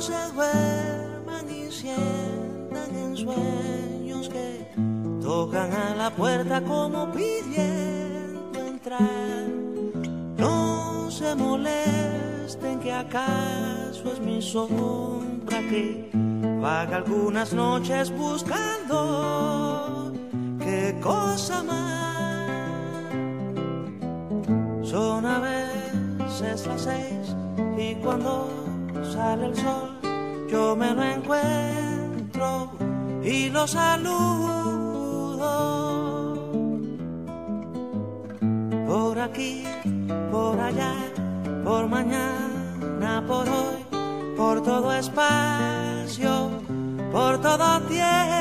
se duerman y sientan en sueños que tocan a la puerta como pidiendo entrar. No se molesten que acaso es mi sombra que vaga algunas noches buscando qué cosa más. Son a veces las seis y cuando sale el sol yo me lo encuentro y lo saludo. Por aquí, por allá, por mañana, por hoy, por todo espacio, por todo tiempo.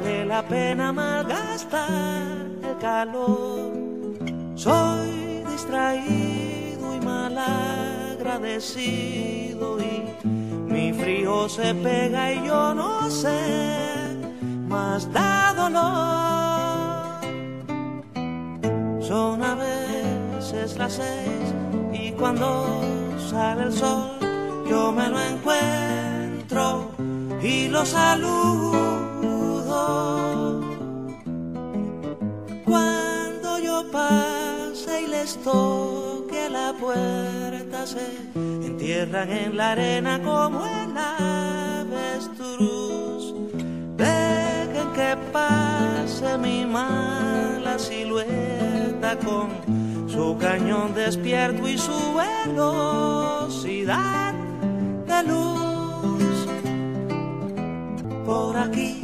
Vale la pena malgastar el calor? Soy distraído y mal agradecido y mi frío se pega y yo no sé más da dolor. Son a veces las seis y cuando sale el sol yo me lo encuentro y lo saludo. Cuando yo pase y les toque la puerta se entierran en la arena como el avestruz. Dejen que pase mi mala silueta con su cañón despierto y su velocidad de luz. Por aquí,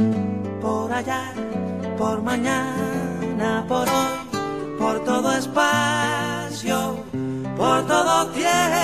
por mañana, por hoy, por todo espacio, por todo tiempo.